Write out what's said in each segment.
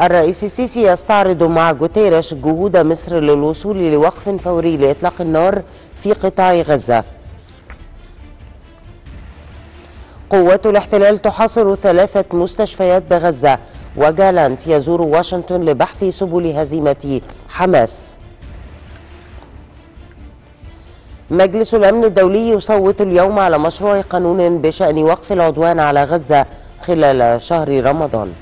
الرئيس السيسي يستعرض مع جوتيريش جهود مصر للوصول لوقف فوري لإطلاق النار في قطاع غزة. قوات الاحتلال تحاصر ثلاثة مستشفيات بغزة وجالانت يزور واشنطن لبحث سبل هزيمة حماس. مجلس الأمن الدولي يصوت اليوم على مشروع قانون بشأن وقف العدوان على غزة خلال شهر رمضان.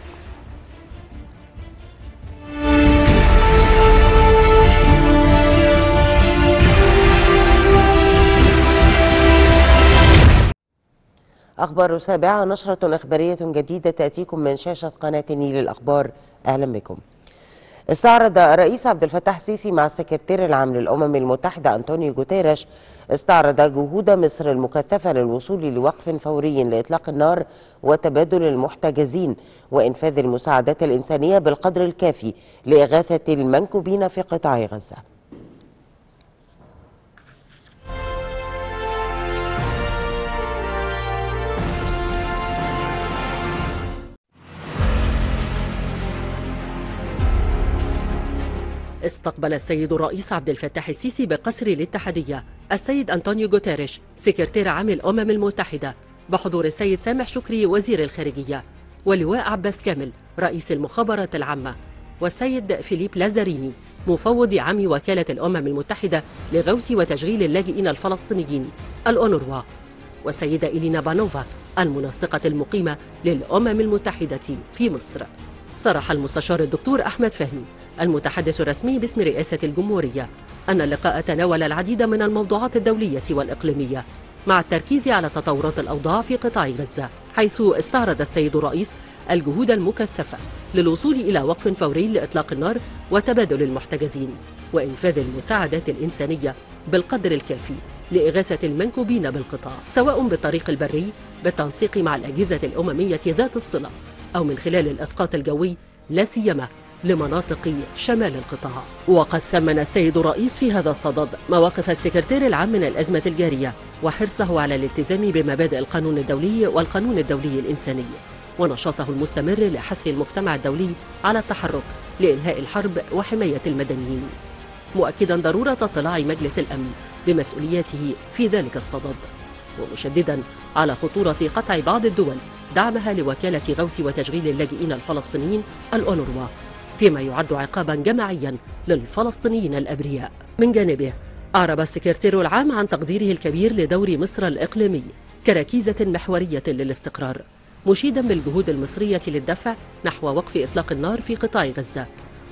أخبار السابعة. نشرة إخبارية جديدة تأتيكم من شاشة قناة النيل للأخبار. أهلا بكم. استعرض الرئيس عبد الفتاح السيسي مع السكرتير العام للأمم المتحدة أنطونيو جوتيريش استعرض جهود مصر المكثفة للوصول لوقف فوري لإطلاق النار وتبادل المحتجزين وإنفاذ المساعدات الإنسانية بالقدر الكافي لإغاثة المنكوبين في قطاع غزة. استقبل السيد الرئيس عبد الفتاح السيسي بقصر الاتحادية السيد أنطونيو جوتيريش سكرتير عام الأمم المتحدة بحضور السيد سامح شكري وزير الخارجية ولواء عباس كامل رئيس المخابرات العامة والسيد فيليب لازاريني مفوض عام وكالة الأمم المتحدة لغوث وتشغيل اللاجئين الفلسطينيين الأونروا والسيدة إلينا بانوفا المنسقة المقيمة للأمم المتحدة في مصر. صرح المستشار الدكتور أحمد فهمي. المتحدث الرسمي باسم رئاسة الجمهورية أن اللقاء تناول العديد من الموضوعات الدولية والإقليمية مع التركيز على تطورات الأوضاع في قطاع غزة حيث استعرض السيد الرئيس الجهود المكثفة للوصول إلى وقف فوري لإطلاق النار وتبادل المحتجزين وإنفاذ المساعدات الإنسانية بالقدر الكافي لإغاثة المنكوبين بالقطاع سواء بالطريق البري بالتنسيق مع الأجهزة الأممية ذات الصلة أو من خلال الإسقاط الجوي لا سيما لمناطق شمال القطاع. وقد ثمن السيد الرئيس في هذا الصدد مواقف السكرتير العام من الأزمة الجارية وحرصه على الالتزام بمبادئ القانون الدولي والقانون الدولي الإنساني. ونشاطه المستمر لحث المجتمع الدولي على التحرك لإنهاء الحرب وحماية المدنيين. مؤكدا ضرورة اطلاع مجلس الأمن بمسؤولياته في ذلك الصدد. ومشددا على خطورة قطع بعض الدول دعمها لوكالة غوث وتشغيل اللاجئين الفلسطينيين الأونروا فيما يعد عقابا جماعيا للفلسطينيين الأبرياء. من جانبه أعرب السكرتير العام عن تقديره الكبير لدور مصر الإقليمي كركيزة محورية للاستقرار مشيدا بالجهود المصرية للدفع نحو وقف إطلاق النار في قطاع غزة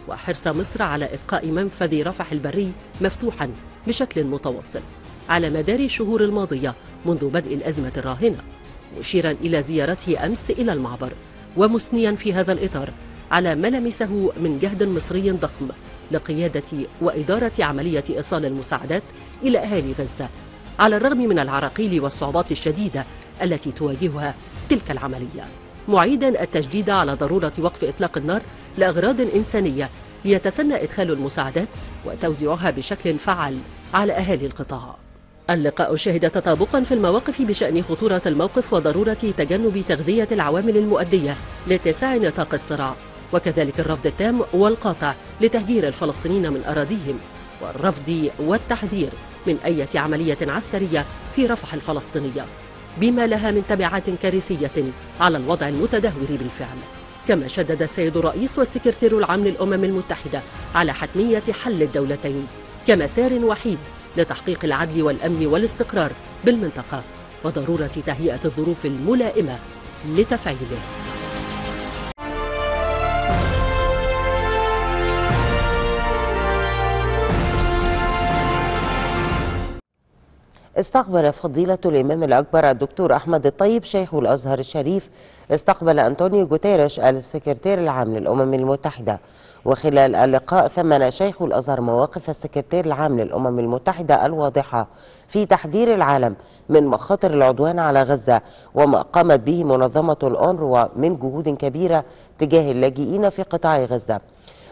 وحرص مصر على إبقاء منفذ رفح البري مفتوحا بشكل متواصل على مدار الشهور الماضية منذ بدء الأزمة الراهنة مشيرا إلى زيارته أمس إلى المعبر ومثنيا في هذا الإطار على ما لمسه من جهد مصري ضخم لقيادة وإدارة عملية إيصال المساعدات إلى أهالي غزة على الرغم من العراقيل والصعوبات الشديدة التي تواجهها تلك العملية. معيدا التجديد على ضرورة وقف إطلاق النار لأغراض إنسانية ليتسنى إدخال المساعدات وتوزيعها بشكل فعال على أهالي القطاع. اللقاء شهد تطابقا في المواقف بشأن خطورة الموقف وضرورة تجنب تغذية العوامل المؤدية لاتساع نطاق الصراع. وكذلك الرفض التام والقاطع لتهجير الفلسطينيين من أراضيهم والرفض والتحذير من أي عملية عسكرية في رفح الفلسطينية بما لها من تبعات كارثية على الوضع المتدهور بالفعل. كما شدد السيد الرئيس والسكرتير العام للأمم المتحدة على حتمية حل الدولتين كمسار وحيد لتحقيق العدل والأمن والاستقرار بالمنطقة وضرورة تهيئة الظروف الملائمة لتفعيله. استقبل فضيلة الإمام الأكبر الدكتور أحمد الطيب شيخ الأزهر الشريف استقبل أنطونيو جوتيريش السكرتير العام للأمم المتحدة. وخلال اللقاء ثمن شيخ الأزهر مواقف السكرتير العام للأمم المتحدة الواضحة في تحذير العالم من مخاطر العدوان على غزة وما قامت به منظمة الأونروا من جهود كبيرة تجاه اللاجئين في قطاع غزة.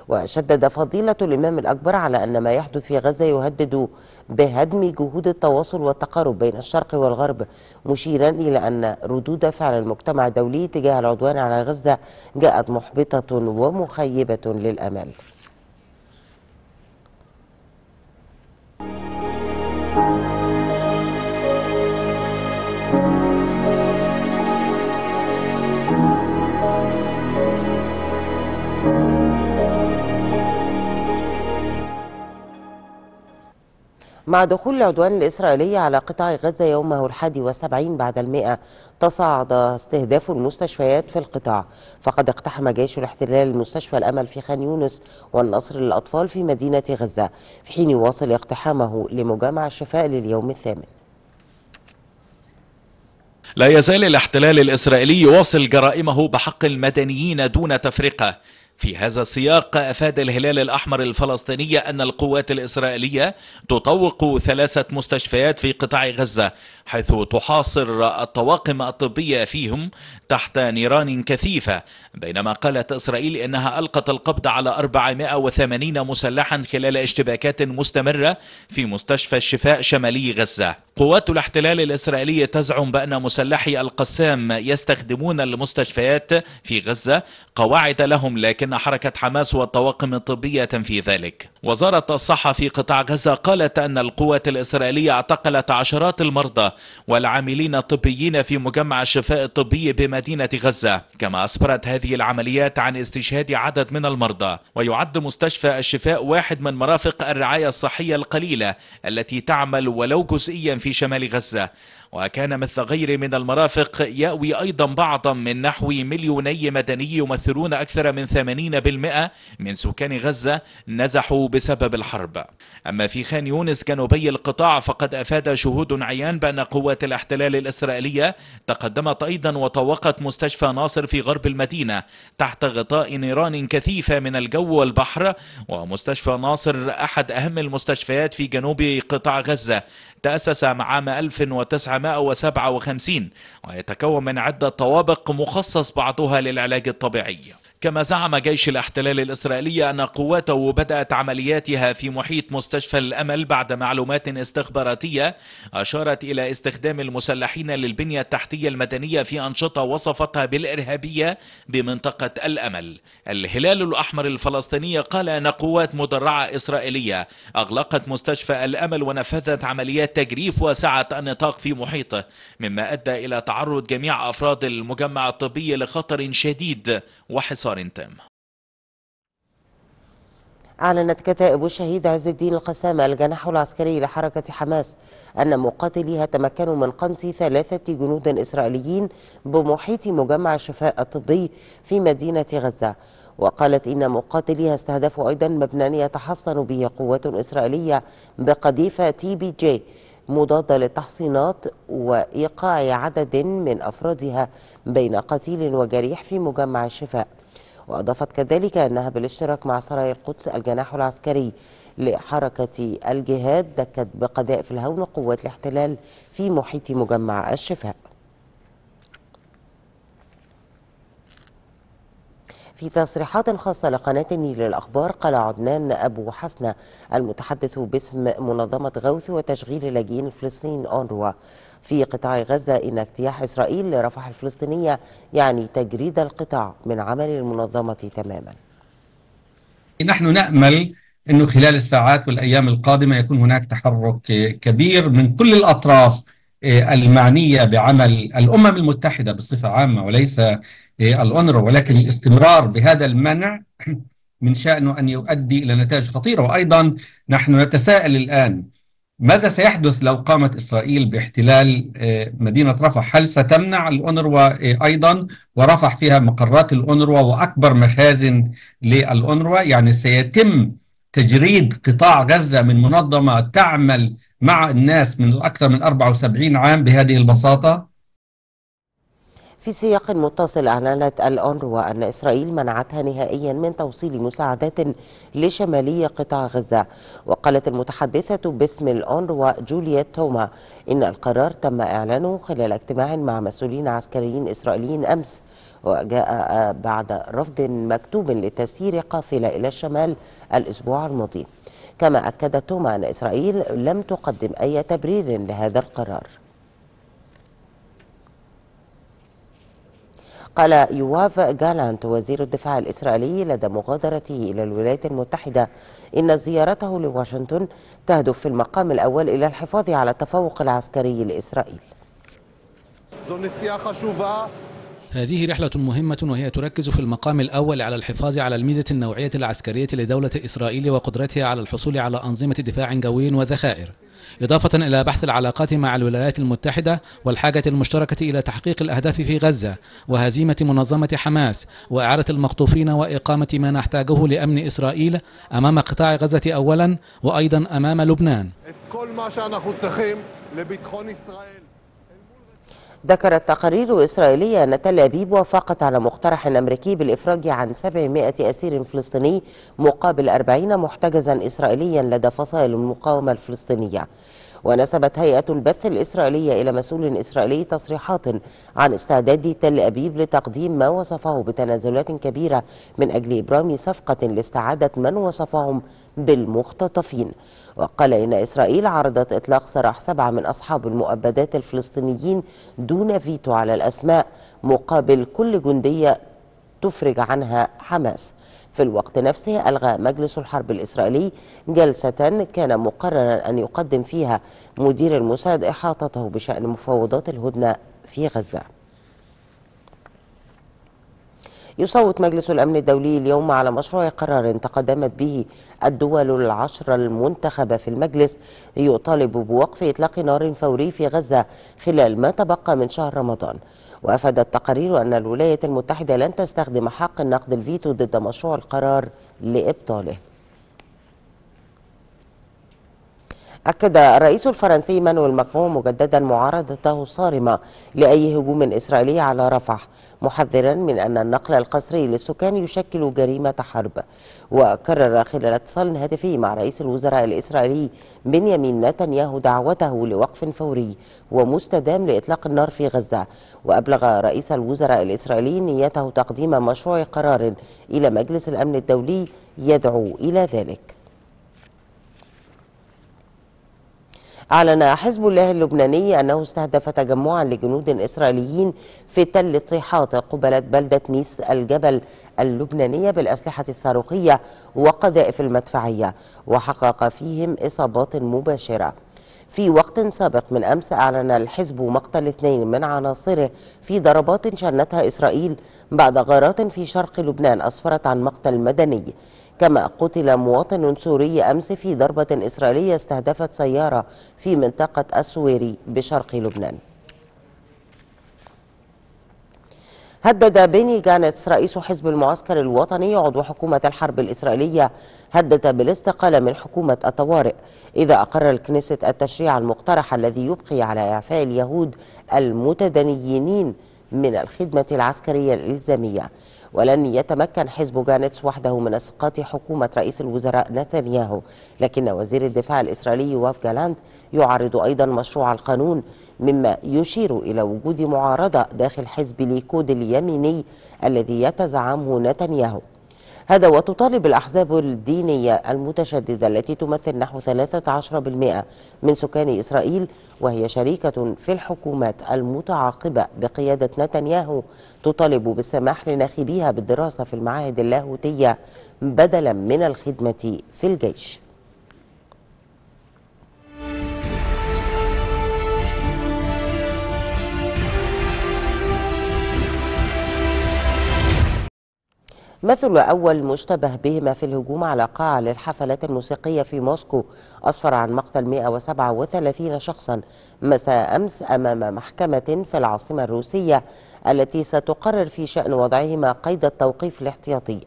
وشدد فضيلة الإمام الأكبر على أن ما يحدث في غزة يهدد بهدم جهود التواصل والتقارب بين الشرق والغرب مشيرا إلى أن ردود فعل المجتمع الدولي تجاه العدوان على غزة جاءت محبطة ومخيبة للأمل. مع دخول العدوان الإسرائيلي على قطاع غزة يومه الحادي والسبعين بعد المئة تصاعد استهداف المستشفيات في القطاع. فقد اقتحم جيش الاحتلال المستشفى الأمل في خان يونس والنصر للأطفال في مدينة غزة في حين يواصل اقتحامه لمجمع الشفاء لليوم الثامن. لا يزال الاحتلال الإسرائيلي يواصل جرائمه بحق المدنيين دون تفرقة. في هذا السياق أفاد الهلال الأحمر الفلسطيني أن القوات الإسرائيلية تطوق ثلاثة مستشفيات في قطاع غزة. حيث تحاصر الطواقم الطبية فيهم تحت نيران كثيفة بينما قالت إسرائيل إنها ألقت القبض على 480 مسلحا خلال اشتباكات مستمرة في مستشفى الشفاء شمالي غزة. قوات الاحتلال الإسرائيلي تزعم بأن مسلحي القسام يستخدمون المستشفيات في غزة قواعد لهم لكن حركة حماس والطواقم الطبية تنفي ذلك. وزارة الصحة في قطاع غزة قالت أن القوات الإسرائيلية اعتقلت عشرات المرضى والعاملين الطبيين في مجمع الشفاء الطبي بمدينة غزة. كما أسفرت هذه العمليات عن استشهاد عدد من المرضى. ويعد مستشفى الشفاء واحد من مرافق الرعاية الصحية القليلة التي تعمل ولو جزئيا في شمال غزة. وكان مثل غير من المرافق يأوي أيضا بعضا من نحو مليوني مدني يمثلون أكثر من 80% من سكان غزة نزحوا بسبب الحرب. أما في خان يونس جنوبي القطاع فقد أفاد شهود عيان بأن قوات الاحتلال الإسرائيلية تقدمت أيضا وطوقت مستشفى ناصر في غرب المدينة تحت غطاء نيران كثيفة من الجو والبحر ومستشفى ناصر أحد أهم المستشفيات في جنوب قطاع غزة. تأسس عام 1957 ويتكون من عدة طوابق مخصص بعضها للعلاج الطبيعي. كما زعم جيش الاحتلال الإسرائيلي أن قواته بدأت عملياتها في محيط مستشفى الأمل بعد معلومات استخباراتية أشارت إلى استخدام المسلحين للبنية التحتية المدنية في أنشطة وصفتها بالإرهابية بمنطقة الأمل. الهلال الأحمر الفلسطيني قال أن قوات مدرعة إسرائيلية أغلقت مستشفى الأمل ونفذت عمليات تجريف واسعة النطاق في محيطه مما أدى إلى تعرض جميع أفراد المجمع الطبي لخطر شديد وحصار. تام. أعلنت كتائب الشهيد عز الدين القسام الجناح العسكري لحركة حماس أن مقاتليها تمكنوا من قنص ثلاثة جنود إسرائيليين بمحيط مجمع الشفاء الطبي في مدينة غزة. وقالت إن مقاتليها استهدفوا أيضا مبنى يتحصن به قوات إسرائيلية بقذيفة تي بي جي مضادة للتحصينات وإيقاع عدد من أفرادها بين قتيل وجريح في مجمع الشفاء وأضافت كذلك أنها بالاشتراك مع سرايا القدس الجناح العسكري لحركة الجهاد دكت بقذائف الهون قوات الاحتلال في محيط مجمع الشفاء. في تصريحات خاصة لقناة النيل للأخبار قال عدنان أبو حسنة المتحدث باسم منظمة غوث وتشغيل اللاجئين الفلسطينيين أونروا في قطاع غزة إن اجتياح إسرائيل لرفح الفلسطينية يعني تجريد القطاع من عمل المنظمة تماما. نحن نأمل أنه خلال الساعات والأيام القادمة يكون هناك تحرك كبير من كل الأطراف المعنية بعمل الأمم المتحدة بصفة عامة وليس الأونروا ولكن الاستمرار بهذا المنع من شأنه أن يؤدي إلى نتائج خطيرة. وأيضا نحن نتساءل الآن ماذا سيحدث لو قامت إسرائيل باحتلال مدينة رفح؟ هل ستمنع الأونروا أيضا ورفح فيها مقرات الأونروا وأكبر مخازن للأونروا يعني سيتم تجريد قطاع غزة من منظمة تعمل مع الناس من أكثر من 74 عام بهذه البساطة؟ في سياق متصل أعلنت الأونروا أن إسرائيل منعتها نهائيا من توصيل مساعدات لشمالي قطاع غزة. وقالت المتحدثة باسم الأونروا جولييت توما إن القرار تم إعلانه خلال اجتماع مع مسؤولين عسكريين إسرائيليين أمس وجاء بعد رفض مكتوب لتسيير قافلة إلى الشمال الأسبوع الماضي. كما أكدتهما أن إسرائيل لم تقدم أي تبرير لهذا القرار. قال يواف جالانت وزير الدفاع الإسرائيلي لدى مغادرته إلى الولايات المتحدة إن زيارته لواشنطن تهدف في المقام الأول إلى الحفاظ على التفوق العسكري لإسرائيل. هذه رحلة مهمة وهي تركز في المقام الأول على الحفاظ على الميزة النوعية العسكرية لدولة إسرائيل وقدرتها على الحصول على أنظمة دفاع جوي وذخائر. إضافة إلى بحث العلاقات مع الولايات المتحدة والحاجة المشتركة إلى تحقيق الأهداف في غزة وهزيمة منظمة حماس وإعادة المخطوفين وإقامة ما نحتاجه لأمن إسرائيل أمام قطاع غزة أولا وأيضا أمام لبنان. ذكرت تقارير إسرائيلية أن تل أبيب وافقت على مقترح أمريكي بالإفراج عن 700 أسير فلسطيني مقابل 40 محتجزا إسرائيليا لدى فصائل المقاومة الفلسطينية. ونسبت هيئة البث الإسرائيلية إلى مسؤول إسرائيلي تصريحات عن استعداد تل أبيب لتقديم ما وصفه بتنازلات كبيرة من أجل إبرام صفقة لاستعادة من وصفهم بالمختطفين. وقال إن إسرائيل عرضت إطلاق سراح سبعة من أصحاب المؤبدات الفلسطينيين دون فيتو على الأسماء مقابل كل جندية تفرج عنها حماس. في الوقت نفسه ألغى مجلس الحرب الإسرائيلي جلسة كان مقررا أن يقدم فيها مدير الموساد إحاطته بشأن مفاوضات الهدنة في غزة. يصوت مجلس الأمن الدولي اليوم على مشروع قرار تقدمت به الدول العشر المنتخبة في المجلس يطالب بوقف إطلاق نار فوري في غزة خلال ما تبقى من شهر رمضان. وأفادت تقارير أن الولايات المتحدة لن تستخدم حق النقد الفيتو ضد مشروع القرار لإبطاله. أكد الرئيس الفرنسي إيمانويل ماكرون مجددا معارضته الصارمة لأي هجوم إسرائيلي على رفح محذرا من أن النقل القسري للسكان يشكل جريمة حرب. وكرر خلال اتصال هاتفي مع رئيس الوزراء الإسرائيلي بنيامين نتنياهو دعوته لوقف فوري ومستدام لإطلاق النار في غزة. وأبلغ رئيس الوزراء الإسرائيلي نيته تقديم مشروع قرار إلى مجلس الأمن الدولي يدعو إلى ذلك. أعلن حزب الله اللبناني أنه استهدف تجمعا لجنود إسرائيليين في تل طيحات قبلة بلدة ميس الجبل اللبنانية بالأسلحة الصاروخية وقذائف المدفعية وحقق فيهم إصابات مباشرة. في وقت سابق من أمس أعلن الحزب مقتل اثنين من عناصره في ضربات شنتها إسرائيل بعد غارات في شرق لبنان أسفرت عن مقتل مدني. كما قتل مواطن سوري أمس في ضربة إسرائيلية استهدفت سيارة في منطقة السويري بشرق لبنان. هدد بيني جانتس رئيس حزب المعسكر الوطني عضو حكومة الحرب الإسرائيلية. هدد بالاستقالة من حكومة الطوارئ إذا أقر الكنيست التشريع المقترح الذي يبقي على إعفاء اليهود المتدينين من الخدمة العسكرية الإلزامية. ولن يتمكن حزب جانتس وحده من اسقاط حكومة رئيس الوزراء نتنياهو. لكن وزير الدفاع الإسرائيلي يوآف جالانت يعارض أيضا مشروع القانون مما يشير إلى وجود معارضة داخل حزب ليكود اليميني الذي يتزعمه نتنياهو. هذا وتطالب الأحزاب الدينية المتشددة التي تمثل نحو 13% من سكان إسرائيل وهي شريكة في الحكومات المتعاقبة بقيادة نتنياهو تطالب بالسماح لناخبيها بالدراسة في المعاهد اللاهوتية بدلا من الخدمة في الجيش. مثل أول مشتبه بهما في الهجوم على قاعة للحفلات الموسيقية في موسكو أسفر عن مقتل 137 شخصا مساء أمس أمام محكمة في العاصمة الروسية التي ستقرر في شأن وضعهما قيد التوقيف الاحتياطي.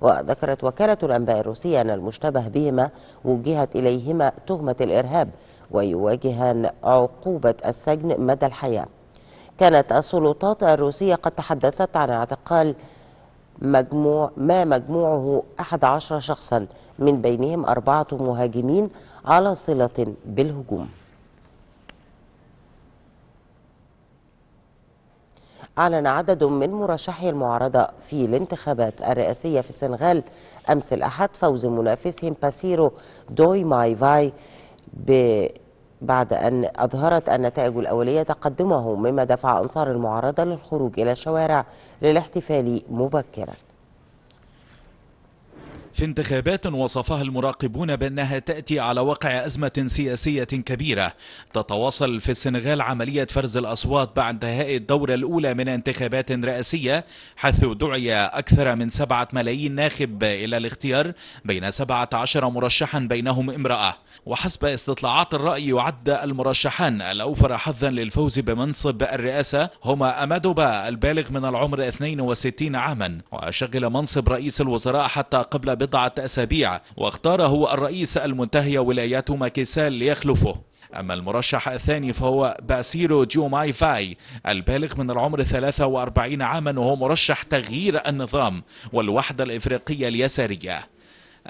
وذكرت وكالة الأنباء الروسية أن المشتبه بهما وجهت إليهما تهمة الإرهاب ويواجهان عقوبة السجن مدى الحياة. كانت السلطات الروسية قد تحدثت عن اعتقال مجموع ما مجموعه 11 شخصا من بينهم أربعة مهاجمين على صلة بالهجوم. أعلن عدد من مرشحي المعارضة في الانتخابات الرئاسية في السنغال أمس الأحد فوز منافسهم باسيرو ديوماي فاي بعد أن أظهرت النتائج الأولية تقدمه مما دفع أنصار المعارضة للخروج إلى الشوارع للاحتفال مبكرا. في انتخابات وصفها المراقبون بأنها تأتي على وقع أزمة سياسية كبيرة. تتواصل في السنغال عملية فرز الأصوات بعد انتهاء الدورة الأولى من انتخابات رئاسية حيث دعي أكثر من سبعة ملايين ناخب إلى الاختيار بين سبعة عشر مرشحا بينهم امرأة. وحسب استطلاعات الرأي يعد المرشحان الأوفر حظا للفوز بمنصب الرئاسة هما أمادوبا البالغ من العمر 62 عاما وشغل منصب رئيس الوزراء حتى قبل بضعة أسابيع واختاره الرئيس المنتهي ولايات ماكيسال ليخلفه. أما المرشح الثاني فهو باسيرو ديوماي فاي البالغ من العمر 43 عاما وهو مرشح تغيير النظام والوحدة الإفريقية اليسارية.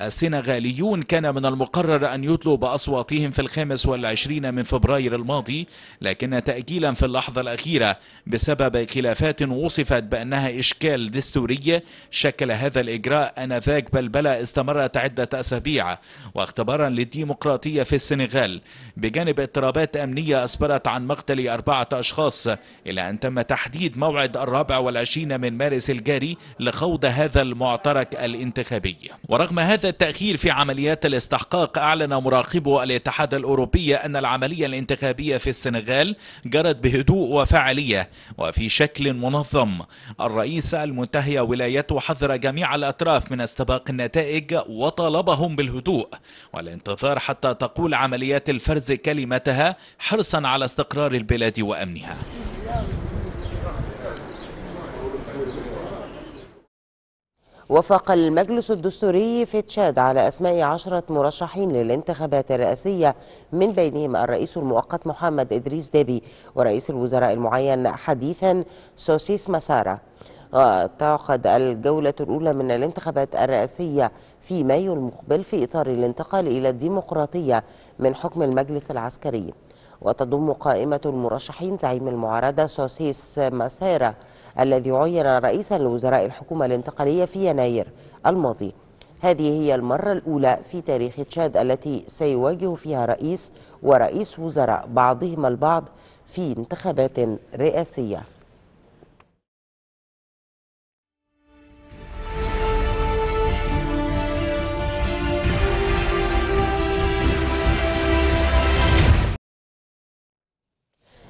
السنغاليون كان من المقرر أن يدلوا بأصواتهم في الخامس والعشرين من فبراير الماضي لكن تأجيلا في اللحظة الأخيرة بسبب خلافات وصفت بأنها إشكال دستوري شكل هذا الإجراء آنذاك بلبلة استمرت عدة أسابيع. واختبارا للديمقراطية في السنغال بجانب اضطرابات أمنية أسفرت عن مقتل أربعة أشخاص إلى أن تم تحديد موعد الرابع والعشرين من مارس الجاري لخوض هذا المعترك الانتخابي. ورغم هذا التأخير في عمليات الاستحقاق أعلن مراقبو الاتحاد الأوروبي أن العملية الانتخابية في السنغال جرت بهدوء وفعالية وفي شكل منظم. الرئيس المنتهي ولايته حذر جميع الأطراف من استباق النتائج وطالبهم بالهدوء. والانتظار حتى تقول عمليات الفرز كلمتها حرصا على استقرار البلاد وأمنها. وافق المجلس الدستوري في تشاد على أسماء عشرة مرشحين للانتخابات الرئاسية من بينهم الرئيس المؤقت محمد إدريس ديبي ورئيس الوزراء المعين حديثا سوكسيه ماسرا تعقد الجولة الأولى من الانتخابات الرئاسية في مايو المقبل في إطار الانتقال إلى الديمقراطية من حكم المجلس العسكري. وتضم قائمة المرشحين زعيم المعارضة سوسيس ماسيرا الذي عين رئيسا لوزراء الحكومة الانتقالية في يناير الماضي. هذه هي المرة الأولى في تاريخ تشاد التي سيواجه فيها رئيس ورئيس وزراء بعضهما البعض في انتخابات رئاسية.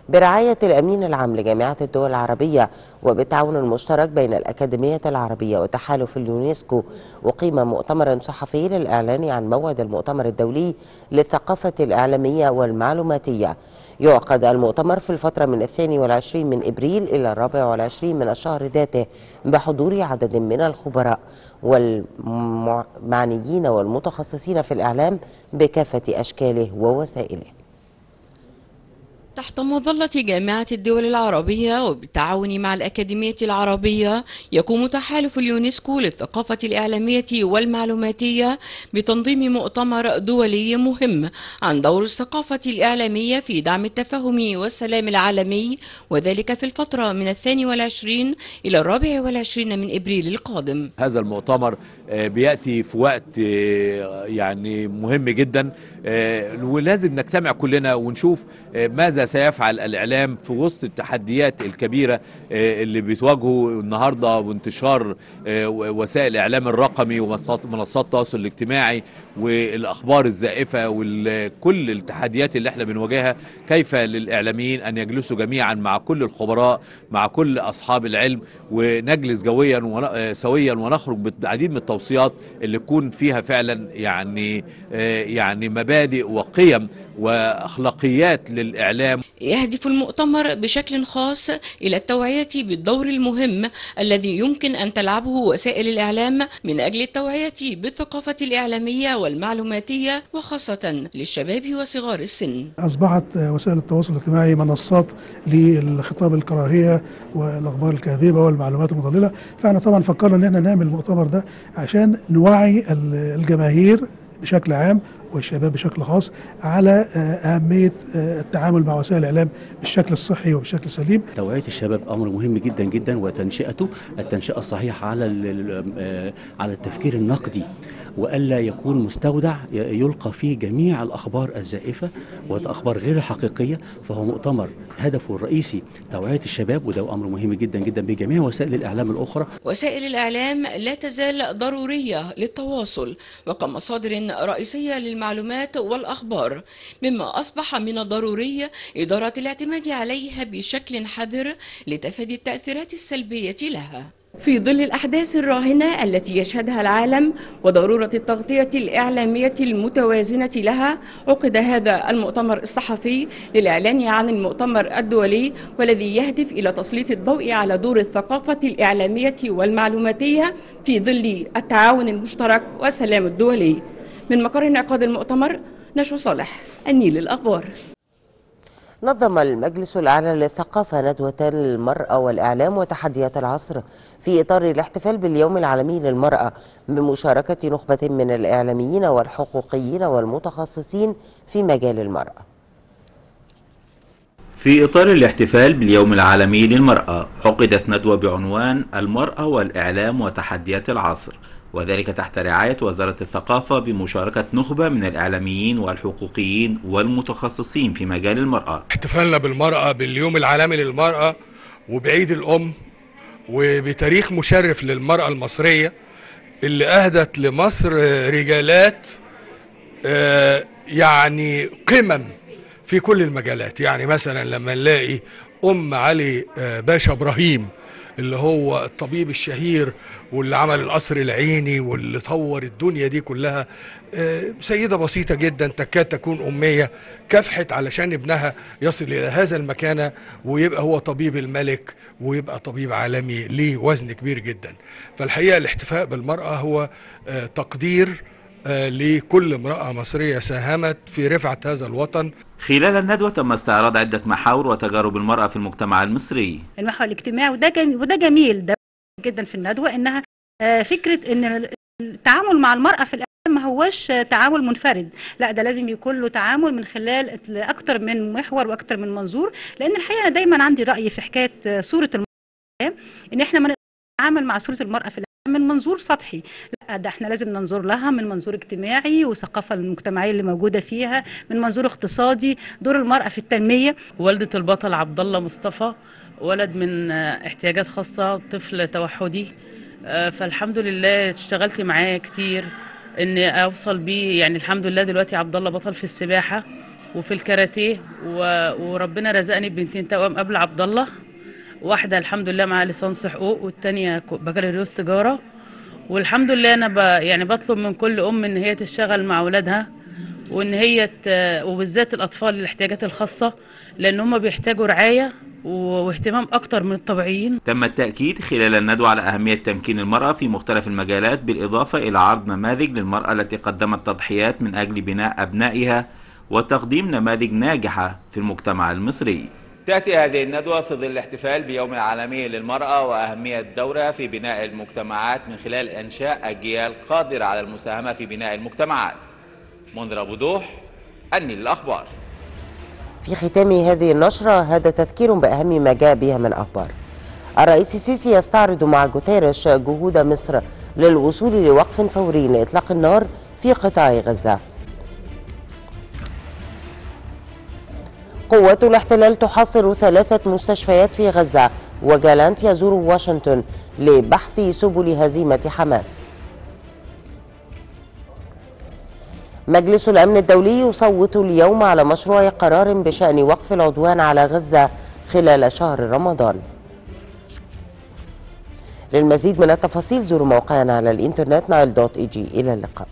برعاية الأمين العام لجامعة الدول العربية وبالتعاون المشترك بين الأكاديمية العربية وتحالف اليونسكو أقيم مؤتمر صحفي للإعلان عن موعد المؤتمر الدولي للثقافة الإعلامية والمعلوماتية. يعقد المؤتمر في الفترة من الثاني والعشرين من إبريل إلى الرابع والعشرين من الشهر ذاته بحضور عدد من الخبراء والمعنيين والمتخصصين في الإعلام بكافة أشكاله ووسائله. تحت مظلة جامعة الدول العربية وبالتعاون مع الأكاديمية العربية يقوم تحالف اليونسكو للثقافة الإعلامية والمعلوماتية بتنظيم مؤتمر دولي مهم عن دور الثقافة الإعلامية في دعم التفاهم والسلام العالمي وذلك في الفترة من الثاني والعشرين إلى الرابع والعشرين من إبريل القادم. هذا المؤتمر بيأتي في وقت يعني مهم جدا. ولازم نجتمع كلنا ونشوف ماذا سيفعل الإعلام في وسط التحديات الكبيرة اللي بتواجهه النهارده وانتشار وسائل الاعلام الرقمي ومنصات التواصل الاجتماعي والأخبار الزائفة وكل التحديات اللي إحنا بنواجهها كيف للإعلاميين أن يجلسوا جميعا مع كل الخبراء مع كل أصحاب العلم ونجلس جويا سويا ونخرج بالعديد من التوصيات اللي تكون فيها فعلا يعني يعني مبادئ وقيم وأخلاقيات للإعلام. يهدف المؤتمر بشكل خاص إلى التوعية بالدور المهم الذي يمكن أن تلعبه وسائل الإعلام من أجل التوعية بالثقافة الإعلامية والمعلوماتية وخاصة للشباب وصغار السن. أصبحت وسائل التواصل الاجتماعي منصات للخطاب الكراهية والأخبار الكاذبة والمعلومات المضللة. فإحنا طبعا فكرنا إن إحنا نعمل المؤتمر ده عشان نوعي الجماهير بشكل عام والشباب بشكل خاص على أهمية التعامل مع وسائل الإعلام بالشكل الصحي وبشكل سليم توعية الشباب أمر مهم جدا جدا وتنشئته التنشئة الصحيحة على على التفكير النقدي وألا يكون مستودع يلقى فيه جميع الأخبار الزائفة والأخبار غير الحقيقية فهو مؤتمر هدفه الرئيسي توعية الشباب وده أمر مهم جدا جدا بجميع وسائل الإعلام الأخرى. وسائل الإعلام لا تزال ضرورية للتواصل وكمصادر رئيسية للمعلومات والأخبار مما أصبح من الضروري إدارة الاعتماد عليها بشكل حذر لتفادي التأثيرات السلبية لها. في ظل الأحداث الراهنة التي يشهدها العالم وضرورة التغطية الإعلامية المتوازنة لها عقد هذا المؤتمر الصحفي للإعلان عن المؤتمر الدولي والذي يهدف إلى تسليط الضوء على دور الثقافة الإعلامية والمعلوماتية في ظل التعاون المشترك والسلام الدولي من مقر انعقاد المؤتمر نشوى صالح النيل الأخبار. نظم المجلس الأعلى للثقافة ندوة المرأة والإعلام وتحديات العصر في إطار الاحتفال باليوم العالمي للمرأة بمشاركة نخبة من الإعلاميين والحقوقيين والمتخصصين في مجال المرأة. في إطار الاحتفال باليوم العالمي للمرأة عقدت ندوة بعنوان المرأة والإعلام وتحديات العصر. وذلك تحت رعاية وزارة الثقافة بمشاركة نخبة من الإعلاميين والحقوقيين والمتخصصين في مجال المرأة. احتفالنا بالمرأة باليوم العالمي للمرأة وبعيد الأم وبتاريخ مشرف للمرأة المصرية اللي أهدت لمصر رجالات يعني قمم في كل المجالات. يعني مثلا لما نلاقي أم علي باشا إبراهيم اللي هو الطبيب الشهير واللي عمل القصر العيني واللي طور الدنيا دي كلها سيدة بسيطة جدا تكاد تكون أمية كافحت علشان ابنها يصل إلى هذا المكانة ويبقى هو طبيب الملك ويبقى طبيب عالمي ليه وزن كبير جدا. فالحقيقة الاحتفاء بالمرأة هو تقدير لكل امرأة مصرية ساهمت في رفعة هذا الوطن. خلال الندوة تم استعراض عدة محاور وتجارب المرأة في المجتمع المصري. المحور الاجتماعي وده جميل وده جميل ده جدا في الندوة إنها فكرة إن التعامل مع المرأة في ما هوش تعامل منفرد. لا ده لازم يكون له تعامل من خلال أكتر من محور وأكتر من منظور. لأن الحقيقة أنا دايما عندي رأي في حكاية صورة المرأة إن إحنا ما نتعامل مع صورة المرأة في من منظور سطحي. لا ده إحنا لازم ننظر لها من منظور اجتماعي والثقافه المجتمعية اللي موجودة فيها من منظور اقتصادي دور المرأة في التنمية. والدة البطل عبد الله مصطفى ولد من احتياجات خاصة طفل توحدي. فالحمد لله اشتغلت معاه كتير ان أوصل بيه. يعني الحمد لله دلوقتي عبد الله بطل في السباحة وفي الكاراتيه وربنا رزقني ببنتين توأم قبل عبد الله واحدة الحمد لله معاها ليسانس حقوق والتانية بكالوريوس تجارة. والحمد لله أنا ب يعني بطلب من كل أم إن هي تشتغل مع أولادها وإن هي ت... وبالذات الأطفال الاحتياجات الخاصة لأن هم بيحتاجوا رعاية واهتمام أكتر من الطبيعيين. تم التأكيد خلال الندوة على أهمية تمكين المرأة في مختلف المجالات بالإضافة إلى عرض نماذج للمرأة التي قدمت تضحيات من أجل بناء أبنائها وتقديم نماذج ناجحة في المجتمع المصري. تأتي هذه الندوة في ظل الاحتفال بيوم العالمي للمرأة وأهمية دورها في بناء المجتمعات من خلال إنشاء أجيال قادرة على المساهمة في بناء المجتمعات. منذر أبو دوح النيل الأخبار في ختام هذه النشرة هذا تذكير بأهم ما جاء بها من أخبار. الرئيس السيسي يستعرض مع جوتيريش جهود مصر للوصول لوقف فوري لإطلاق النار في قطاع غزة. قوات الاحتلال تحاصر ثلاثة مستشفيات في غزة وجالانت يزور واشنطن لبحث سبل هزيمة حماس. مجلس الأمن الدولي يصوت اليوم على مشروع قرار بشأن وقف العدوان على غزة خلال شهر رمضان. للمزيد من التفاصيل زوروا موقعنا على الإنترنت نايل دوت إي جي. إلى اللقاء.